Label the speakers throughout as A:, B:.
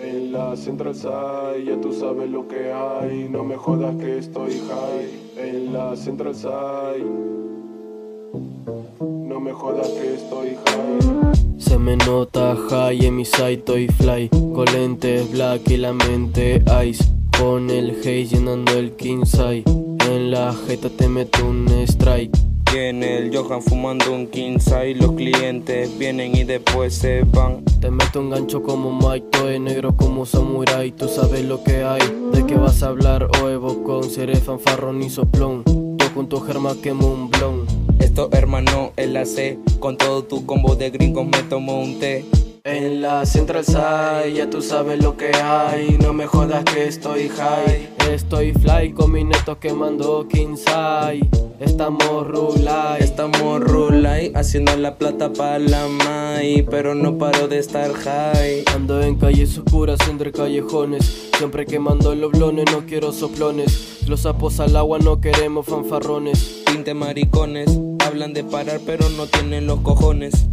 A: En la Central Side, ya tú sabes lo que hay. No me jodas que estoy high. En la Central Side. No me jodas que estoy high.
B: Se me nota high en mi side, estoy fly. Con lentes black y la mente ice. Con el haze llenando el king side. En la jeta te meto un strike.
C: Viene el Johan fumando un king size, los clientes vienen y después se van.
B: Te meto un gancho como Mike, todo negro como samurai. Tú sabes lo que hay, de qué vas a hablar o evo con seré fanfarrón y soplón. Yo con tu germa quemo un blon.
C: Esto hermano el AC, con todo tu combo de gringos me tomo un té.
B: En la Central Side, ya tú sabes lo que hay. No me jodas que estoy high. Estoy fly con mi neto quemando king side. Estamos rulay.
C: Estamos rulay, haciendo la plata para la mai, pero no paro de estar high.
B: Ando en calles oscuras entre callejones. Siempre quemando los blones, no quiero soplones. Los sapos al agua, no queremos fanfarrones.
C: Pinte maricones, hablan de parar, pero no tienen los cojones.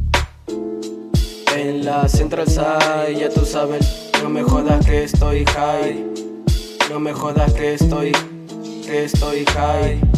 B: La Central Side, ya tú sabes, no me jodas que estoy high. No me jodas que estoy,
A: que estoy high.